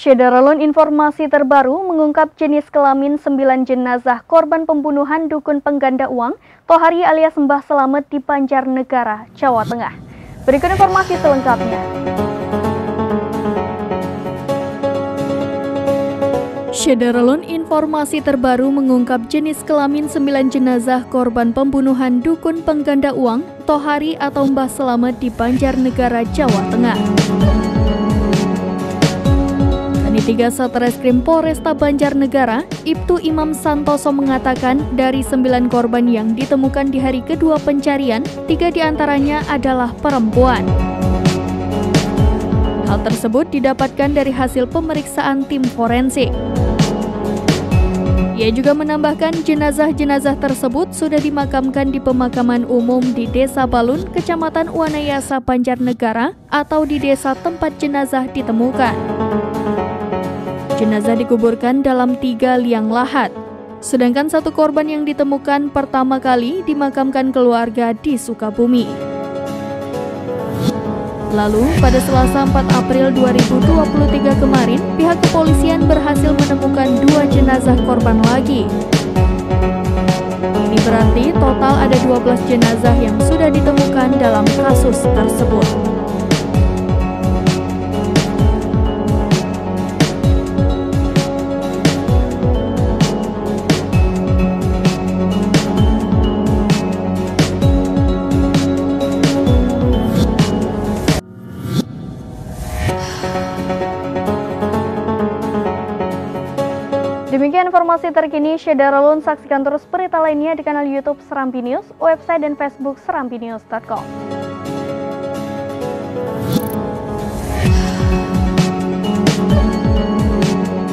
Syederalun informasi terbaru mengungkap jenis kelamin 9 jenazah korban pembunuhan dukun pengganda uang Tohari alias Mbah Selamet di Banjarnegara, Jawa Tengah. Berikut informasi selengkapnya. Syederalun informasi terbaru mengungkap jenis kelamin 9 jenazah korban pembunuhan dukun pengganda uang Tohari atau Mbah Selamet di Banjarnegara, Jawa Tengah. Tiga Satreskrim Polresta Banjarnegara, Ibtu Imam Santoso mengatakan dari sembilan korban yang ditemukan di hari kedua pencarian, tiga di antaranya adalah perempuan. Hal tersebut didapatkan dari hasil pemeriksaan tim forensik. Ia juga menambahkan jenazah-jenazah tersebut sudah dimakamkan di pemakaman umum di Desa Balun, Kecamatan Wanayasa, Banjarnegara, atau di desa tempat jenazah ditemukan. Jenazah dikuburkan dalam tiga liang lahat. Sedangkan satu korban yang ditemukan pertama kali dimakamkan keluarga di Sukabumi. Lalu, pada Selasa 4 April 2023 kemarin, pihak kepolisian berhasil menemukan dua jenazah korban lagi. Ini berarti total ada 12 jenazah yang sudah ditemukan dalam kasus tersebut. Demikian informasi terkini Syedaralun. Saksikan terus berita lainnya di kanal YouTube Serambi News, website dan Facebook serambinews.com.